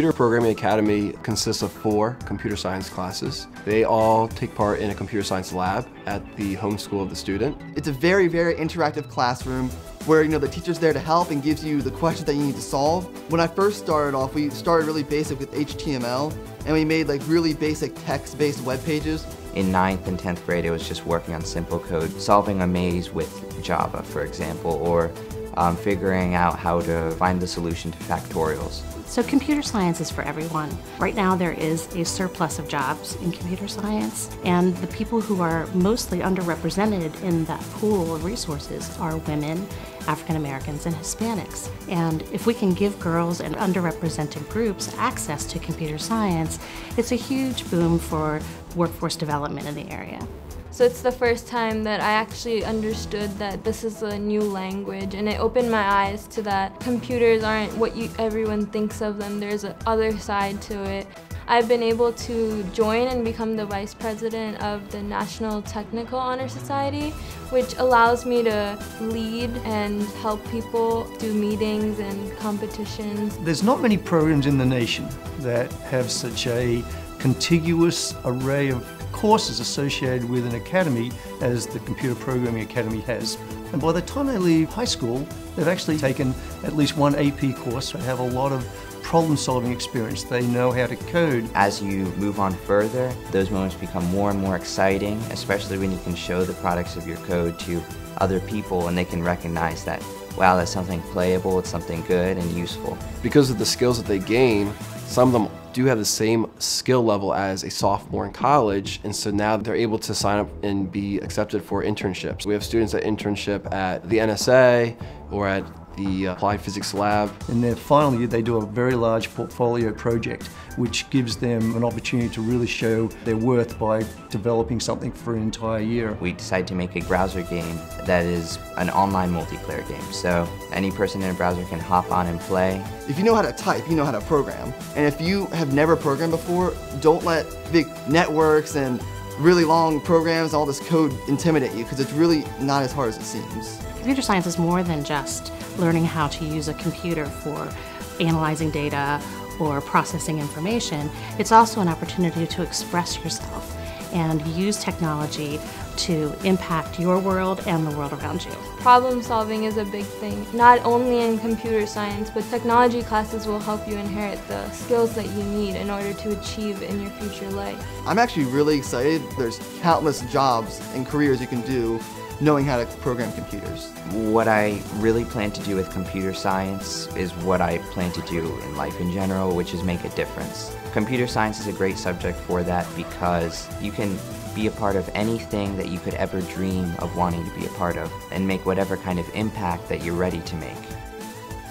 Computer Programming Academy consists of four computer science classes. They all take part in a computer science lab at the home school of the student. It's a very, very interactive classroom where you know the teacher's there to help and gives you the questions that you need to solve. When I first started off, we started really basic with HTML and we made like really basic text-based web pages. In ninth and 10th grade, it was just working on simple code, solving a maze with Java, for example, or um, figuring out how to find the solution to factorials. So computer science is for everyone. Right now there is a surplus of jobs in computer science and the people who are mostly underrepresented in that pool of resources are women, African Americans, and Hispanics. And if we can give girls and underrepresented groups access to computer science, it's a huge boom for workforce development in the area. So it's the first time that I actually understood that this is a new language and it opened my eyes to that computers aren't what you, everyone thinks of them. There's an other side to it. I've been able to join and become the vice president of the National Technical Honor Society, which allows me to lead and help people do meetings and competitions. There's not many programs in the nation that have such a contiguous array of courses associated with an academy as the Computer Programming Academy has. And by the time they leave high school, they've actually taken at least one AP course, so they have a lot of problem solving experience. They know how to code. As you move on further, those moments become more and more exciting, especially when you can show the products of your code to other people and they can recognize that, wow, that's something playable, it's something good and useful. Because of the skills that they gain, some of them do have the same skill level as a sophomore in college, and so now they're able to sign up and be accepted for internships. We have students that internship at the NSA or at the uh, Applied Physics Lab. In their final year, they do a very large portfolio project, which gives them an opportunity to really show their worth by developing something for an entire year. We decided to make a browser game that is an online multiplayer game. So any person in a browser can hop on and play. If you know how to type, you know how to program. And if you have never programmed before, don't let big networks and really long programs, all this code intimidate you because it's really not as hard as it seems. Computer science is more than just learning how to use a computer for analyzing data or processing information. It's also an opportunity to express yourself and use technology to impact your world and the world around you. Problem solving is a big thing, not only in computer science, but technology classes will help you inherit the skills that you need in order to achieve in your future life. I'm actually really excited. There's countless jobs and careers you can do knowing how to program computers. What I really plan to do with computer science is what I plan to do in life in general, which is make a difference. Computer science is a great subject for that because you can be a part of anything that you could ever dream of wanting to be a part of and make whatever kind of impact that you're ready to make.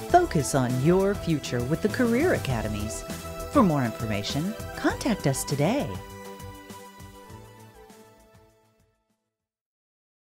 Focus on your future with the Career Academies. For more information, contact us today.